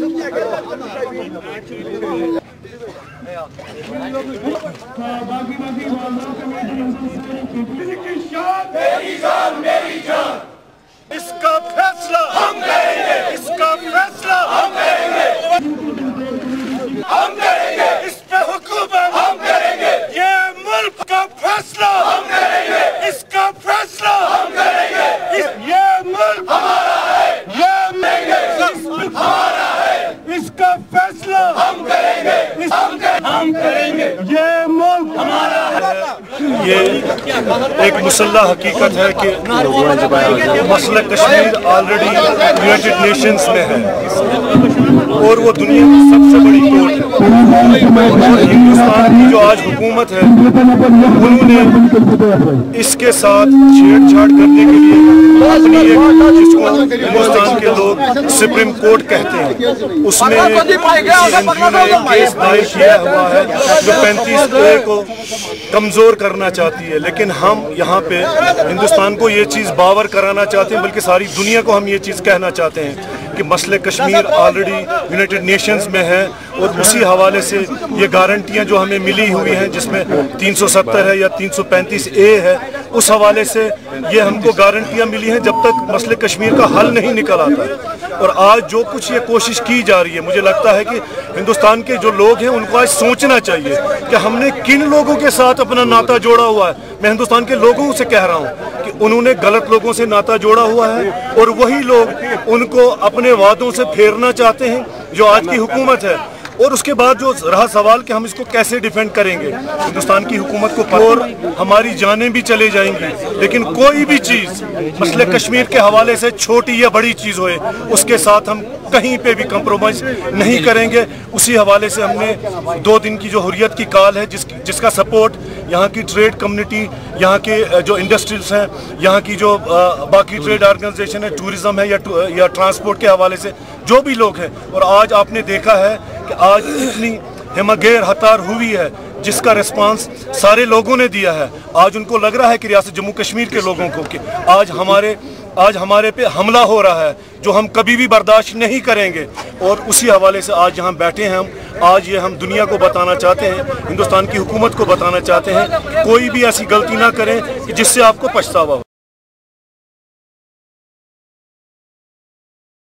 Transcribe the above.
باقی باقی میری جان میری جان اس کا فیصلہ ہم کریں گے اس کا فیصلہ ہم کریں گے ہم کریں گے اس پہ حکومت ہم کریں گے یہ ملک کا فیصلہ ہم کریں گے اس کا فیصلہ ہم کریں گے یہ ملک ہے یہ ایک مسلح حقیقت ہے کہ مسئلہ کشمیر آلریڈی یونائٹڈ نیشنز میں ہے اور وہ دنیا کی سب سے بڑی کورٹ ہے۔ ہندوستان کی جو آج حکومت ہے، انہوں نے اس کے ساتھ چھیڑ چھاڑ کرنے کے لیے اپنی ایک جس کو ہندوستان کے لوگ سپریم کورٹ کہتے ہیں، اس میں کیس دائر کیا ہوا ہے جو پینتیس کو کمزور کرنا چاہتی ہے۔ لیکن ہم یہاں پہ ہندوستان کو یہ چیز باور کرانا چاہتے ہیں، بلکہ ساری دنیا کو ہم یہ چیز کہنا چاہتے ہیں کہ مسئلہ کشمیر آلریڈی یونائٹڈ نیشنز میں ہے اور اسی حوالے سے یہ گارنٹیاں جو ہمیں ملی ہوئی ہیں، جس میں تین سو ستر ہے یا تین سو پینتیس اے ہے اس حوالے سے یہ ہم کو گارنٹیاں ملی ہیں جب تک مسئلہ کشمیر کا حل نہیں نکل آتا ہے۔ اور آج جو کچھ یہ کوشش کی جا رہی ہے، مجھے لگتا ہے کہ ہندوستان کے جو لوگ ہیں، ان کو آج سوچنا چاہیے کہ ہم نے کن لوگوں کے ساتھ اپنا ناتا جوڑا ہوا ہے۔ میں ہندوستان کے لوگوں سے کہہ رہا ہوں کہ انہوں نے غلط لوگوں سے ناتا جوڑا ہوا ہے اور وہی لوگ ان کو اپنے وعدوں سے پھیرنا چاہتے ہیں، جو آج کی حکومت ہے۔ اور اس کے بعد جو رہا سوال کہ ہم اس کو کیسے ڈیفینڈ کریں گے؟ ہندوستان کی حکومت کو اور ہماری جانیں بھی چلے جائیں گی، لیکن کوئی بھی چیز، مسئلہ کشمیر کے حوالے سے چھوٹی یا بڑی چیز ہوئے، اس کے ساتھ ہم کہیں پہ بھی کمپرومائز نہیں کریں گے۔ اسی حوالے سے ہم نے دو دن کی جو حریت کی کال ہے، جس جس کا سپورٹ یہاں کی ٹریڈ کمیونٹی یہاں کے جو انڈسٹریز ہیں، یہاں کی جو باقی ٹریڈ آرگنائزیشن ہے ٹورزم ہے یا ٹرانسپورٹ کے حوالے سے جو بھی لوگ ہیں۔ اور آج آپ نے دیکھا ہے کہ آج اتنی ہمگیر ہتار ہوئی ہے، جس کا ریسپانس سارے لوگوں نے دیا ہے۔ آج ان کو لگ رہا ہے کہ ریاست جموں کشمیر کے لوگوں کو کہ آج ہمارے آج ہمارے پہ حملہ ہو رہا ہے، جو ہم کبھی بھی برداشت نہیں کریں گے۔ اور اسی حوالے سے آج یہاں بیٹھے ہیں ہم۔ آج یہ ہم دنیا کو بتانا چاہتے ہیں، ہندوستان کی حکومت کو بتانا چاہتے ہیں۔ کوئی بھی ایسی غلطی نہ کریں کہ جس سے آپ کو پچھتاوا ہو۔